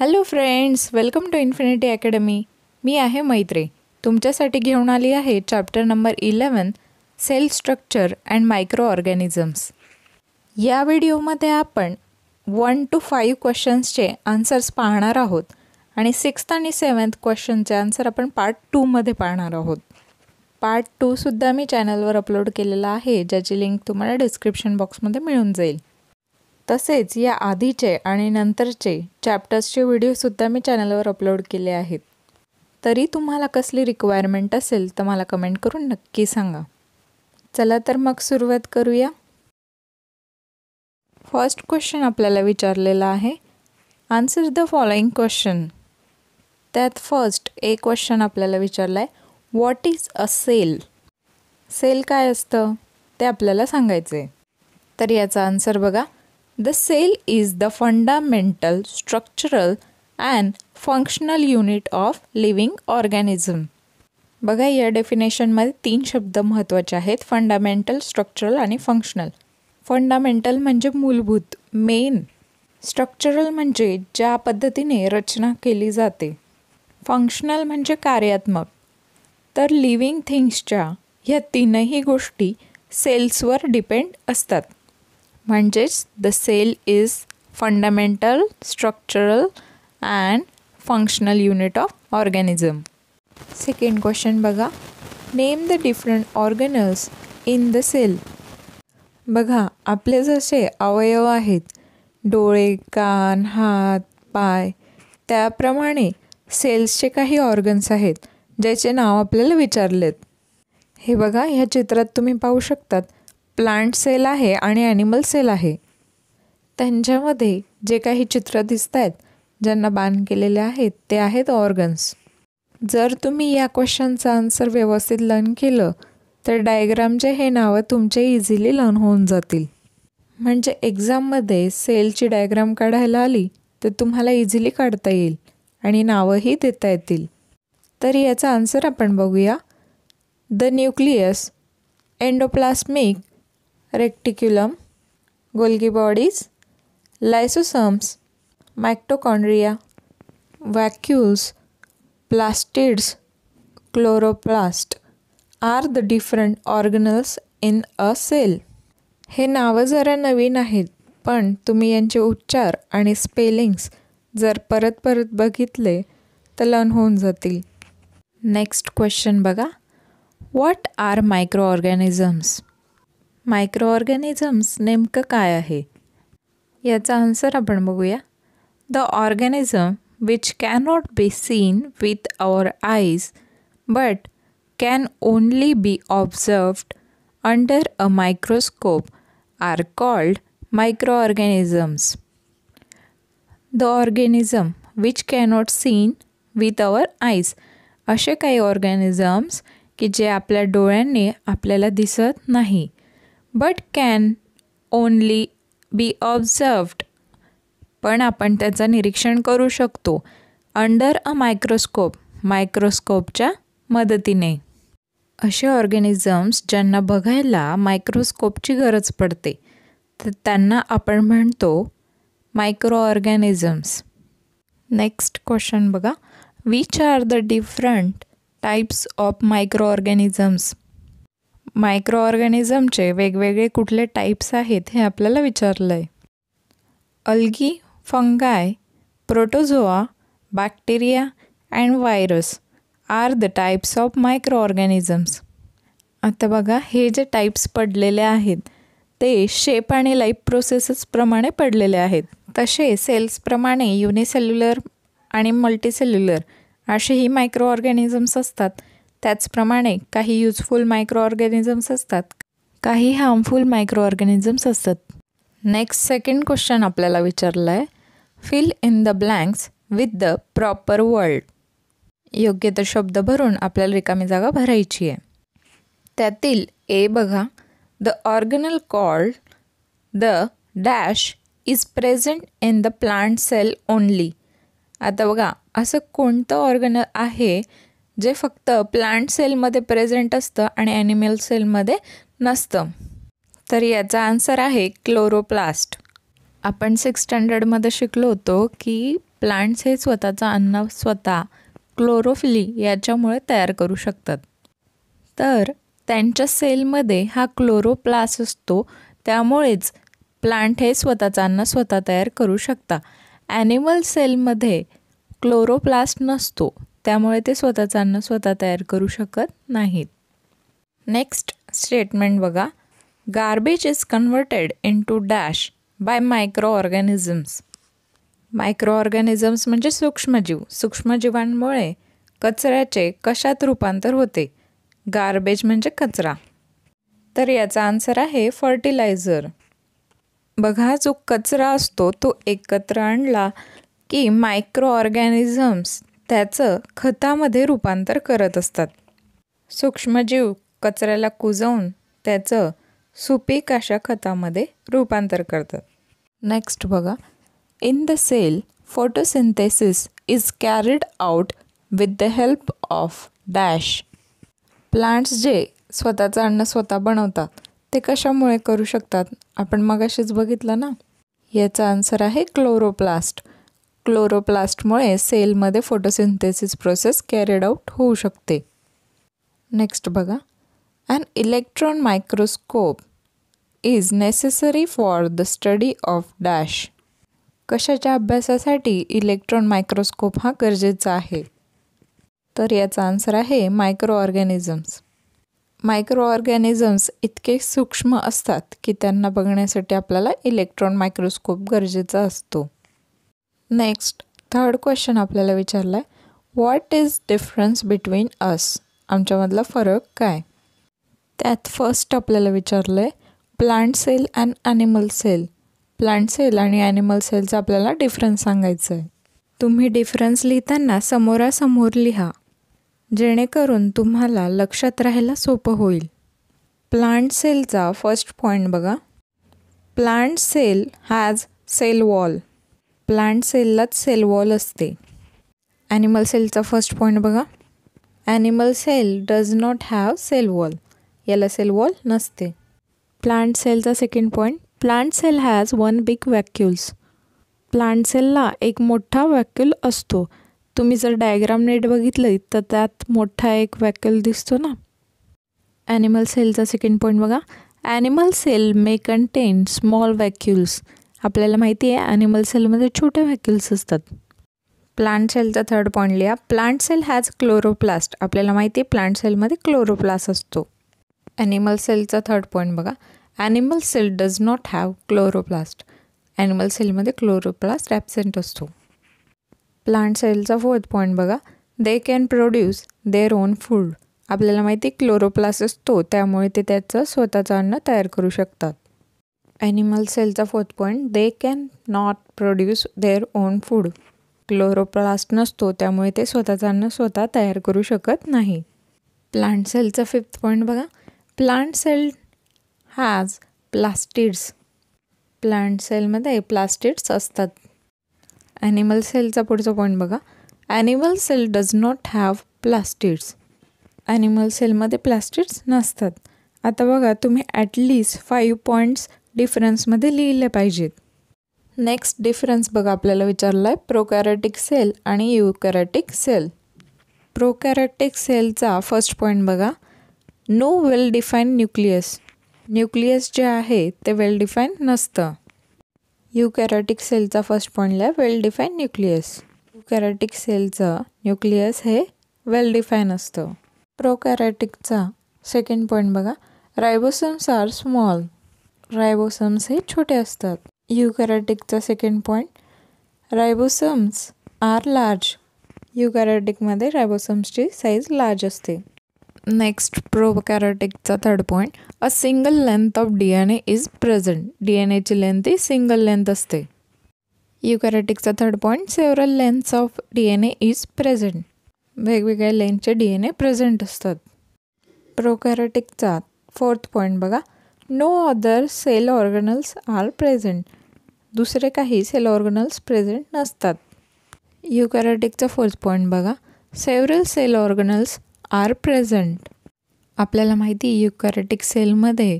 Hello friends welcome to infinity academy मी आहे मैत्री. तुमच्यासाठी घेऊन आली आहे chapter number eleven cell structure and micro organisms या व्हिडिओमध्ये आपण वन टू फाईव्ह क्वेश्चन्सचे आन्सर्स पाहणार आहोत आणि सिक्स्थ आणि सेवन्थ क्वेश्चनचे आन्सर आपण पार्ट टूमध्ये पाहणार आहोत. पार्ट टूसुद्धा मी चॅनलवर अपलोड केलेला आहे ज्याची लिंक तुम्हाला डिस्क्रिप्शन बॉक्समध्ये मिळून जाईल. तसेच या आधीचे आणि नंतरचे चॅप्टर्सचे व्हिडिओसुद्धा मी चॅनलवर अपलोड केले आहेत. तरी तुम्हाला कसली रिक्वायरमेंट असेल तर मला कमेंट करून नक्की सांगा. चला तर मग सुरुवात करूया. फर्स्ट क्वेश्चन आपल्याला विचारलेला आहे. आन्सर द फॉलोइंग क्वेश्चन त्यात फर्स्ट ए क्वेश्चन आपल्याला विचारला आहे what is a cell cell काय असतं? ते आपल्याला सांगायचं आहे तर याचा आन्सर बघा. The cell is the fundamental structural and functional unit of living organism बघा या डेफिनेशनमध्ये तीन शब्द महत्त्वाचे आहेत. फंडामेंटल स्ट्रक्चरल आणि फंक्शनल फंडामेंटल म्हणजे मूलभूत मेन स्ट्रक्चरल म्हणजे ज्या पद्धतीने रचना केली जाते. फंक्शनल म्हणजे कार्यात्मक. तर लिव्हिंग थिंग्सच्या ह्या तीनही गोष्टी सेल्सवर डिपेंड असतात. म्हणजेच the cell is fundamental structural and functional unit of organism second question बघा. Name the different organelles in the cell बघा आपले जसे अवयव आहेत डोळे कान हात पाय त्याप्रमाणे सेल्सचे काही ऑर्गन्स आहेत ज्याचे नाव आपल्याला विचारलेत. हे बघा ह्या चित्रात तुम्ही पाहू शकतात. प्लांट सेल आहे आणि ॲनिमल सेल आहे. त्यांच्यामध्ये जे काही चित्र दिसत आहेत ज्यांना बाण केलेले आहेत ते आहेत ऑर्गन्स जर तुम्ही या क्वेश्चनचं आन्सर व्यवस्थित लर्न केलं तर डायग्रामचे हे नावं तुमचे इझिली लर्न होऊन जातील. म्हणजे एक्झाममध्ये सेलची डायग्राम काढायला आली तर तुम्हाला इझिली काढता येईल आणि नावंही देता येतील. तर याचा आन्सर आपण बघूया. The nucleus endoplasmic reticulum Golgi bodies lysosomes mitochondria vacuoles plastids chloroplast are the different organelles in a cell. हे नावं जरा नवीन आहेत पण तुम्ही यांचे उच्चार आणि स्पेलिंग्स जर परत परत बघितले तर लर्न होऊन जातील. नेक्स्ट क्वेश्चन बघा. What are micro organisms micro organisms नेमकं काय आहे? याचा आन्सर आपण बघूया. The organism which cannot be seen with our eyes but can only be observed under a microscope are called micro organisms the organism which cannot seen with our eyes असे काही organisms की जे आपल्या डोळ्यांनी आपल्याला दिसत नाही. But can only be observed पण आपण त्याचं निरीक्षण करू शकतो अंडर अ मायक्रोस्कोप मायक्रोस्कोपच्या मदतीने. असे ऑर्गॅनिझम्स ज्यांना बघायला मायक्रोस्कोपची गरज पडते तर त्यांना आपण म्हणतो मायक्रो ऑर्गॅनिझम्स नेक्स्ट क्वेश्चन बघा. Which are the different types of micro organisms micro ऑर्गॅनिझमचे वेगवेगळे कुठले टाईप्स आहेत हे आपल्याला विचारलं आहे algae fungi protozoa bacteria and virus are the types of micro organisms आता बघा हे जे टाईप्स पडलेले आहेत ते शेप आणि लाईफ प्रोसेसेसप्रमाणे पडलेले आहेत. तसे सेल्सप्रमाणे युनिसेल्युलर आणि मल्टीसेल्युलर असेही मायक्रो ऑर्गॅनिझम्स असतात. त्याचप्रमाणे काही युजफुल मायक्रो ऑर्गॅनिझम्स असतात काही हार्मफुल मायक्रो ऑर्गॅनिझम्स असतात. नेक्स्ट सेकंड क्वेश्चन आपल्याला विचारलं आहे fill in the blanks with the proper world योग्य तर शब्द भरून आपल्याला रिकामी जागा भरायची आहे. त्यातील ए बघा. The organelle called the dash is present in the plant cell only आता बघा असं कोणतं ऑर्गनल आहे जे फक्त प्लांट सेलमध्ये प्रेझेंट असतं आणि ॲनिमल सेलमध्ये नसतं. तर याचा आन्सर आहे क्लोरोप्लास्ट आपण सिक्स स्टँडर्डमध्ये शिकलो होतो की प्लांट्स हे स्वतःचं अन्न स्वतः क्लोरोफिली याच्यामुळे तयार करू शकतात. तर त्यांच्या सेलमध्ये हा क्लोरोप्लास असतो त्यामुळेच प्लांट हे स्वतःचं अन्न स्वतः तयार करू शकता. ॲनिमल सेलमध्ये क्लोरोप्लास्ट नसतो. त्यामुळे ते स्वतःचं अन्न स्वतः तयार करू शकत नाहीत. नेक्स्ट स्टेटमेंट बघा. Garbage is converted into dash by micro organisms micro organisms म्हणजे सूक्ष्मजीव. सूक्ष्मजीवांमुळे कचऱ्याचे कशात रूपांतर होते? गार्बेज म्हणजे कचरा. तर याचा आन्सर आहे फर्टिलायझर बघा जो कचरा असतो तो एकत्र आणला की मायक्रो ऑर्गॅनिझम्स त्याचं खतामध्ये रूपांतर करत असतात. सूक्ष्मजीव कचऱ्याला कुजवून त्याचं सुपीक अशा खतामध्ये रूपांतर करतात. नेक्स्ट बघा. In the cell photosynthesis is carried out with the help of dash plants जे स्वतःचं अन्न स्वतः बनवतात ते कशामुळे करू शकतात? आपण मग असेच बघितलं ना? याचा आन्सर आहे क्लोरोप्लास्ट क्लोरोप्लास्टमुळे सेलमध्ये फोटोसिंथेसिस प्रोसेस कॅरेड आउट होऊ शकते. नेक्स्ट बघा. An electron microscope is necessary for the study of dash कशाच्या अभ्यासासाठी इलेक्ट्रॉन मायक्रोस्कोप हा गरजेचा आहे? तर याचा आन्सर आहे मायक्रो ऑर्गॅनिझम्स मायक्रो ऑर्गॅनिझम्स इतके सूक्ष्म असतात की त्यांना बघण्यासाठी आपल्याला इलेक्ट्रॉन मायक्रोस्कोप गरजेचा असतो. नेक्स्ट थर्ड क्वेश्चन आपल्याला विचारला आहे what is difference between as आमच्यामधला फरक काय? त्यात फर्स्ट आपल्याला विचारलं आहे plant cell and animal cell plant cell आणि ॲनिमल सेलचा आपल्याला डिफरन्स सांगायचं आहे तुम्ही डिफरन्स लिहिताना समोरासमोर लिहा. जेणेकरून तुम्हाला लक्षात राहायला सोपं होईल. प्लांट सेलचा फर्स्ट पॉईंट बघा. Plant cell has cell wall plant सेललाच cell wall असते. ॲनिमल सेलचा फर्स्ट पॉईंट बघा. Animal cell does not have cell wall याला सेल वॉल नसते. Plant सेलचा second point plant cell has one big vacuoles plant सेलला एक मोठा वॅक्युल असतो. तुम्ही जर डायग्राम नेट बघितलं तर त्यात मोठा एक वॅक्युल दिसतो ना? ॲनिमल सेलचा सेकंड पॉईंट बघा. Animal cell may contain small vacuoles आपल्याला माहिती आहे ॲनिमल सेलमध्ये छोटे व्हॅक्युल्स असतात. प्लांट सेलचा थर्ड पॉईंट लिहा. प्लांट सेल हॅज क्लोरोप्लास्ट आपल्याला माहिती आहे प्लांट सेलमध्ये क्लोरोप्लास्ट असतो. ॲनिमल सेलचा थर्ड पॉईंट बघा. Animal cell does not have chloroplast animal सेलमध्ये क्लोरोप्लास्ट ॲबसेंट असतो. प्लांट सेलचा फोर्थ पॉईंट बघा. They can produce their own food आपल्याला माहिती आहे क्लोरोप्लास्ट असतो त्यामुळे ते त्याचं स्वतःचं अन्न तयार करू शकतात. Animal सेलचा fourth point they can not produce their own food chloroplast नसतो त्यामुळे ते स्वतःचा अन्न स्वतः तयार करू शकत नाही. प्लांट सेलचा फिफ्थ पॉईंट बघा. Plant cell has plastids plant सेलमध्ये प्लास्टिड्स असतात. ॲनिमल सेलचा पुढचा पॉईंट बघा. Animal cell does not have plastids animal सेलमध्ये प्लास्टिड्स नसतात. आता बघा तुम्ही ॲटलीस्ट फाईव्ह पॉईंट्स डिफरन्समध्ये लिहिले पाहिजेत. नेक्स्ट डिफरन्स बघा आपल्याला विचारला आहे प्रोकॅरेटिक सेल आणि युकॅरेटिक सेल प्रोकॅरेटिक सेलचा फर्स्ट पॉईंट बघा. No well define nucleus nucleus जे आहे ते वेल डिफाईन नसतं युकॅरेटिक सेलचा फर्स्ट पॉईंटला वेल डिफाईन न्यूक्लियस युकॅरेटिक सेलचं न्यूक्लियस हे वेल डिफाईन असतं प्रोकॅरेटिकचा सेकंड पॉईंट बघा. रायबोसम्स आर स्मॉल रायबोसम्स हे छोटे असतात. युकॅरेटिकचा second point ribosomes are large युकॅरेटिकमध्ये रायबोसम्सची साईज लार्ज असते. Next प्रोकॅरेटिकचा third point a single length of D N A is present D N एची लेंथ ही सिंगल लेंथ असते. युकॅरेटिकचा third point several lengths of D N A is present वेगवेगळ्या लेंथचे D N A present असतात. प्रोकॅरेटिकचा fourth point बघा. No other cell organelles are present दुसरे काही सेल ऑर्गनल्स प्रेझेंट नसतात. युकॅरेटिकचा फोर्थ पॉईंट बघा. Several cell organelles are present आपल्याला माहिती युकॅरेटिक सेलमध्ये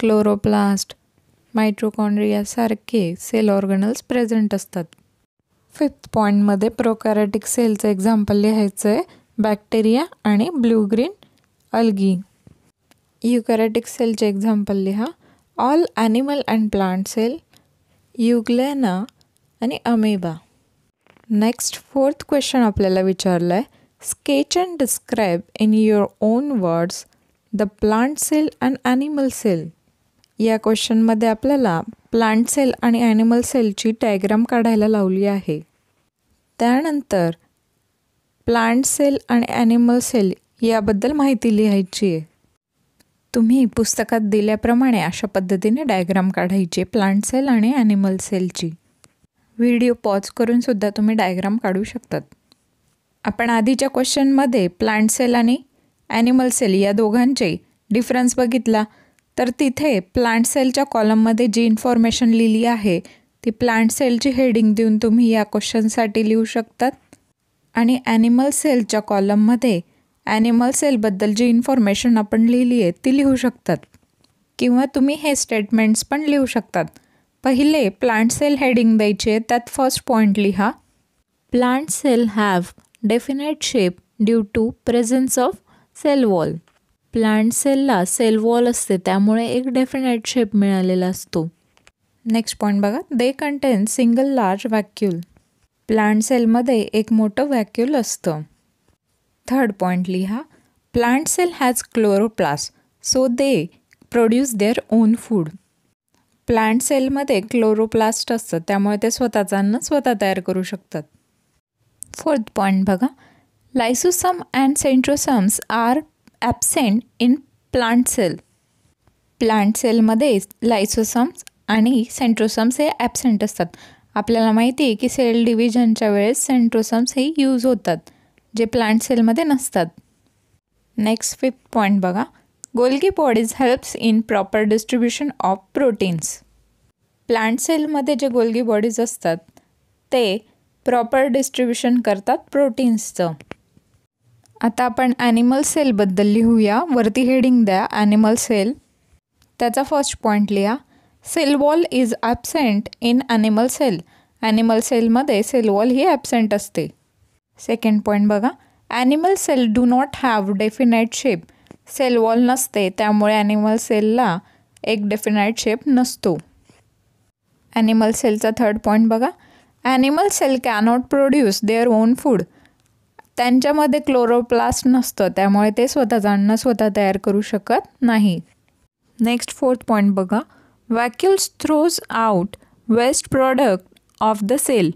क्लोरोप्लास्ट मायट्रोकॉन्ड्रियासारखे सेल ऑर्गनल्स प्रेझेंट असतात. फिफ्थ पॉईंटमध्ये प्रोकॅरेटिक सेलचं एक्झाम्पल लिहायचं आहे बॅक्टेरिया आणि ब्लू ग्रीन अल्गी युकॅरेटिक सेलचे एक्झाम्पल लिहा. All animal and plant cell Euglena आणि अमेबा नेक्स्ट फोर्थ क्वेश्चन आपल्याला विचारलं आहे sketch and describe in your own words the plant cell and animal cell या क्वेश्चनमध्ये आपल्याला प्लांट सेल आणि ॲनिमल सेलची डायग्राम काढायला लावली आहे. त्यानंतर प्लांट सेल आणि ॲनिमल सेल याबद्दल माहिती लिहायची आहे. तुम्ही पुस्तकात दिल्याप्रमाणे अशा पद्धतीने डायग्राम काढायचे प्लांट सेल आणि ॲनिमल सेलची व्हिडिओ पॉज करूनसुद्धा तुम्ही डायग्राम काढू शकतात. आपण आधीच्या क्वेश्चनमध्ये प्लांट सेल आणि ॲनिमल सेल या दोघांचे डिफरन्स बघितला तर तिथे प्लांट सेलच्या कॉलममध्ये जी इन्फॉर्मेशन लिहिली आहे ती प्लांट सेलची हेडिंग देऊन तुम्ही या क्वेश्चनसाठी लिहू शकतात. आणि ॲनिमल सेलच्या कॉलममध्ये ॲनिमल सेलबद्दल जी इन्फॉर्मेशन आपण लिहिली आहे ती लिहू शकतात. किंवा तुम्ही हे स्टेटमेंट्स पण लिहू शकतात. पहिले प्लांट सेल हेडिंग द्यायचे त्यात फर्स्ट पॉईंट लिहा. Plant cell have definite shape due to presence of cell wall plant सेलला cell wall असते त्यामुळे एक डेफिनेट शेप मिळालेला असतो. नेक्स्ट पॉईंट बघा. They contain single large vacuole plant सेलमध्ये एक मोठं वॅक्युल असतं. थर्ड पॉईंट लिहा. Plant cell has chloroplast so they produce their own food plant सेलमध्ये क्लोरोप्लास्ट असतं त्यामुळे ते स्वतःचा अन्न स्वतः तयार करू शकतात. फोर्थ पॉईंट बघा. Lysosome and centrosomes are absent in plant cell plant सेलमध्ये लायसोसम्स आणि सेंट्रोसम्स हे ॲबसेंट असतात. आपल्याला माहिती आहे की सेल डिव्हिजनच्या वेळेस सेंट्रोसम्स हे यूज होतात. जे प्लांट सेलमध्ये नसतात. नेक्स्ट फिफ्थ पॉईंट बघा. Golgi bodies helps in proper distribution of proteins plant सेलमध्ये जे गोल्गी बॉडीज असतात ते प्रॉपर डिस्ट्रीब्युशन करतात प्रोटीन्सचं आता आपण ॲनिमल सेलबद्दल लिहूया. वरती हेडिंग द्या ॲनिमल सेल त्याचा फर्स्ट पॉईंट लिहा. Cell wall is absent in animal cell animal सेलमध्ये सेल वॉल ही ॲबसेंट असते. सेकंड पॉईंट बघा. Animal cell do not have definite shape cell wall नसते त्यामुळे ॲनिमल सेलला एक डेफिनाईट शेप नसतो. ॲनिमल सेलचा थर्ड पॉईंट बघा. Animal cell cannot produce their own food त्यांच्यामध्ये क्लोरोप्लास्ट नसतं त्यामुळे ते स्वतःचं अन्न स्वतः तयार करू शकत नाही. नेक्स्ट फोर्थ पॉईंट बघा. Vacuoles throws out waste product of the cell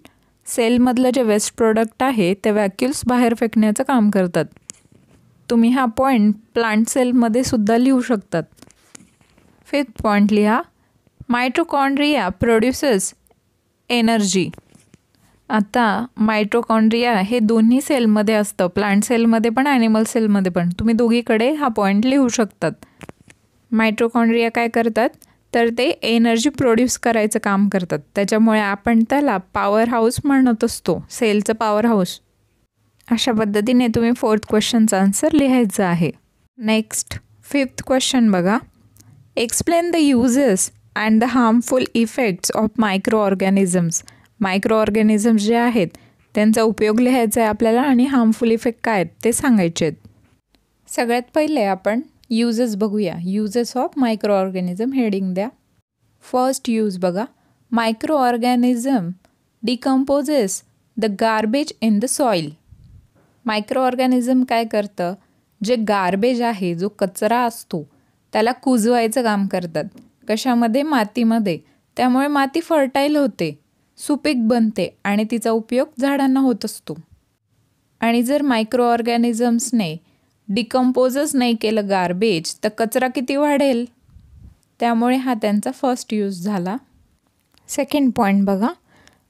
सेलमधलं जे वेस्ट प्रोडक्ट आहे ते व्हॅक्युल्स बाहेर फेकण्याचं काम करतात. तुम्ही हा पॉईंट प्लांट सेलमध्ये सुद्धा लिहू शकतात. फिफ्थ पॉईंट लिहा. मायट्रोकॉन्ड्रिया प्रोड्युसेस एनर्जी आता मायट्रोकॉन्ड्रिया हे दोन्ही सेलमध्ये असतं. प्लांट सेलमध्ये पण ॲनिमल सेलमध्ये पण. तुम्ही दोघीकडे हा पॉईंट लिहू शकतात. मायट्रोकॉन्ड्रिया काय करतात? तर ते एनर्जी प्रोड्यूस करायचं काम करतात. त्याच्यामुळे आपण त्याला पॉवर हाऊस म्हणत असतो. सेलचं पॉवर हाऊस अशा पद्धतीने तुम्ही फोर्थ क्वेश्चनचा आन्सर लिहायचं आहे. नेक्स्ट फिफ्थ क्वेश्चन बघा. Explain the uses and the harmful effects of micro organisms micro organisms जे आहेत त्यांचा उपयोग लिहायचा आहे आपल्याला आणि हार्मफुल इफेक्ट काय आहेत ते सांगायचे आहेत. सगळ्यात पहिले आपण युजेस बघूया. Uses of micro organism heading द्या. फर्स्ट यूज बघा. Micro organism decomposes the garbage in the soil micro organism काय करतं? जे गार्बेज आहे जो कचरा असतो त्याला कुजवायचं काम करतात. कशामध्ये? मातीमध्ये. त्यामुळे माती फर्टाईल होते सुपीक बनते आणि तिचा उपयोग झाडांना होत असतो. आणि जर मायक्रो ऑर्गॅनिझम्सने डिकम्पोजच नाही केलं गार्बेज तर कचरा किती वाढेल? त्यामुळे हा त्यांचा फर्स्ट यूज झाला. सेकंड पॉईंट बघा.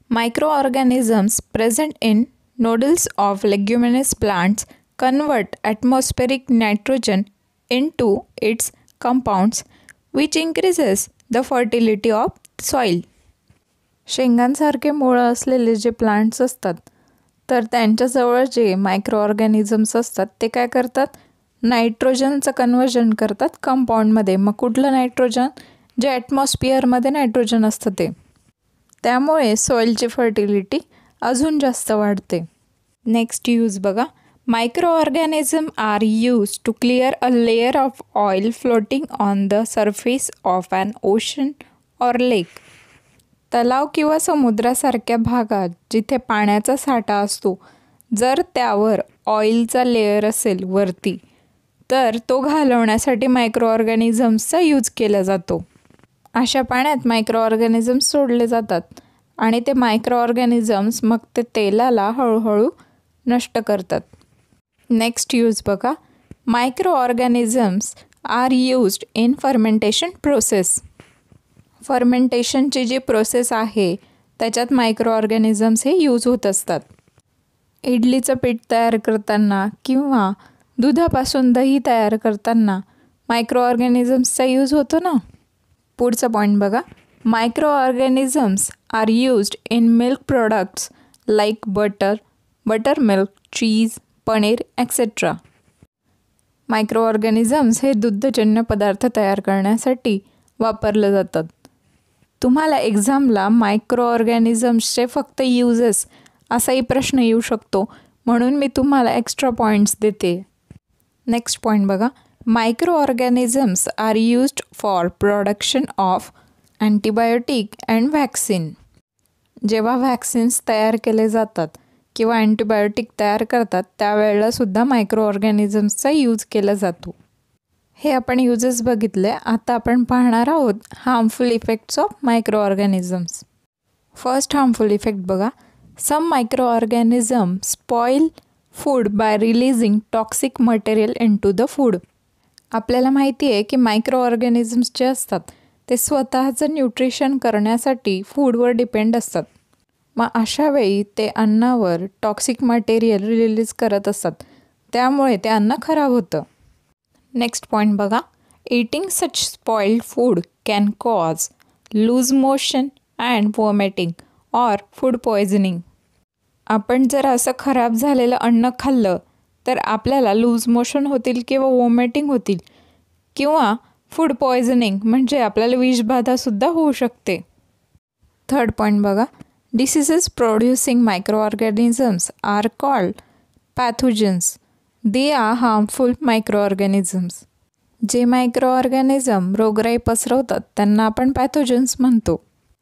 Micro organisms present in nodules of leguminous plants convert atmospheric nitrogen into its compounds which increases the fertility of soil शेंगांसारखे मुळं असलेले जे प्लांट्स असतात तर त्यांच्याजवळ जे मायक्रो ऑर्गॅनिझम्स असतात ते काय करतात? नायट्रोजनचं कन्वर्जन करतात कंपाऊंडमध्ये मग कुठलं नायट्रोजन? जे ॲटमॉस्फिअरमध्ये नायट्रोजन असतं ते. त्यामुळे सॉईलची फर्टिलिटी अजून जास्त वाढते. नेक्स्ट यूज बघा. Micro organism are use to clear a layer of oil floating on the surface of an ocean or lake तलाव किंवा समुद्रासारख्या भागात जिथे पाण्याचा साठा असतो जर त्यावर ऑइलचा लेअर असेल वरती तर तो घालवण्यासाठी मायक्रो ऑर्गॅनिझम्सचा यूज केला जातो. अशा पाण्यात मायक्रो ऑर्गॅनिझम्स सोडले जातात आणि ते मायक्रो ऑर्गॅनिझम्स मग ते तेलाला हळूहळू नष्ट करतात. नेक्स्ट यूज बघा. Micro organisms are used in fermentation process फर्मेंटेशनची जी प्रोसेस आहे त्याच्यात मायक्रो ऑर्गॅनिझम्स हे यूज होत असतात. इडलीचं पीठ तयार करताना किंवा दुधापासून दही तयार करताना मायक्रो ऑर्गॅनिझम्सचा यूज होतो ना? पुढचा पॉईंट बघा. Microorganisms are used in milk products like butter buttermilk cheese paneer etcetera microorganisms हे दुग्धजन्य पदार्थ तयार करण्यासाठी वापरले जातात. तुम्हाला एक्झामला मायक्रो ऑर्गॅनिझम्सचे फक्त यूजेस असाही प्रश्न येऊ शकतो. म्हणून मी तुम्हाला एक्स्ट्रा पॉईंट्स देते. नेक्स्ट पॉईंट बघा. Microorganisms are used for production of antibiotic and vaccine जेव्हा व्हॅक्सिन्स तयार केले जातात किंवा अँटीबायोटिक तयार करतात त्यावेळेलासुद्धा मायक्रो ऑर्गॅनिझम्सचा यूज केला जातो. हे आपण युजेस बघितले. आता आपण पाहणार आहोत harmful effects of microorganisms first harmful effect बघा. Some microorganism spoil food by releasing toxic material into the food आपल्याला माहिती आहे की मायक्रो ऑर्गॅनिझम्स जे असतात ते स्वतःचं न्यूट्रिशन करण्यासाठी फूडवर डिपेंड असतात. मग अशा वेळी ते अन्नावर टॉक्सिक मटेरियल रिलीज करत असतात. त्यामुळे ते अन्न खराब होतं. नेक्स्ट पॉईंट बघा. Eating such spoiled food can cause loose motion and vomiting or food poisoning आपण जर असं खराब झालेलं अन्न खाल्लं तर आपल्याला लूज मोशन होतील किंवा वॉमिटिंग होतील किंवा फूड पॉयझनिंग म्हणजे आपल्याला विषबाधासुद्धा होऊ शकते. थर्ड पॉईंट बघा. Diseases producing microorganisms are called pathogens they are harmful microorganisms जे मायक्रो ऑर्गॅनिझम रोगराई पसरवतात त्यांना आपण पॅथोजन्स म्हणतो.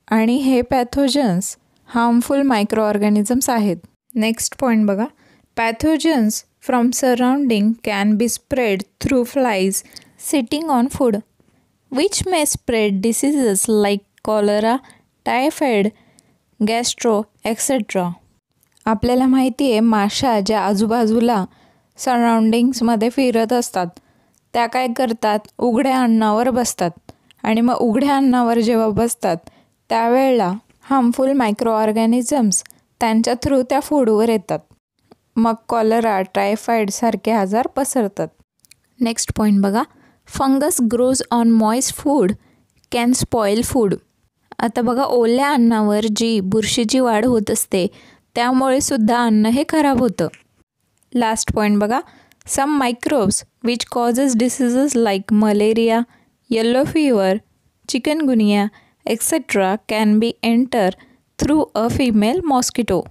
आणि हे पॅथोजन्स हार्मफुल मायक्रोऑर्गॅनिझम्स आहेत. नेक्स्ट पॉईंट बघा. Pathogens from surrounding can be spread through flies sitting on food which may spread diseases like cholera typhoid gastro etcetera आपल्याला माहिती आहे माशा ज्या आजूबाजूला सराउंडिंग्समध्ये फिरत असतात. त्या काय करतात? उघड्या अन्नावर बसतात. आणि मग उघड्या अन्नावर जेव्हा बसतात त्यावेळेला हार्मफुल मायक्रो ऑर्गॅनिझम्स त्यांच्या थ्रू त्या फूडवर येतात. मग कॉलरा सारखे आजार पसरतात. नेक्स्ट पॉईंट बघा. Fungus grows on moist food can spoil food आता बघा ओल्या अन्नावर जी बुरशीची वाढ होत असते त्यामुळे सुद्धा अन्न हे खराब होतं. लास्ट पॉईंट बघा some microbes which causes diseases like malaria yellow fever chikungunya etcetera can be enter through a female mosquito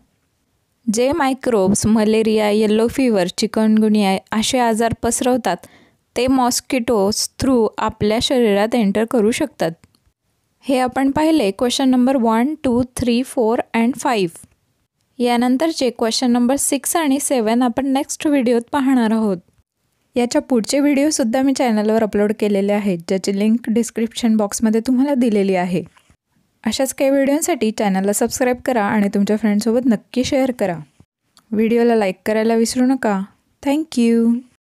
जे microbes malaria yellow fever chikungunya असे आजार पसरवतात ते मॉस्किटोज थ्रू आपल्या शरीरात एंटर करू शकतात. हे आपण पाहिले question number one two three four and five यानंतरचे question number six आणि सेवन आपण नेक्स्ट व्हिडिओत पाहणार आहोत. याच्या पुढचे व्हिडिओसुद्धा मी चॅनलवर अपलोड केलेले आहेत ज्याची लिंक डिस्क्रिप्शन बॉक्समध्ये तुम्हाला दिलेली आहे. अशाच काही व्हिडिओसाठी चॅनलला सबस्क्राईब करा आणि तुमच्या फ्रेंडसोबत नक्की शेअर करा. व्हिडिओला लाईक करायला विसरू नका. थँक्यू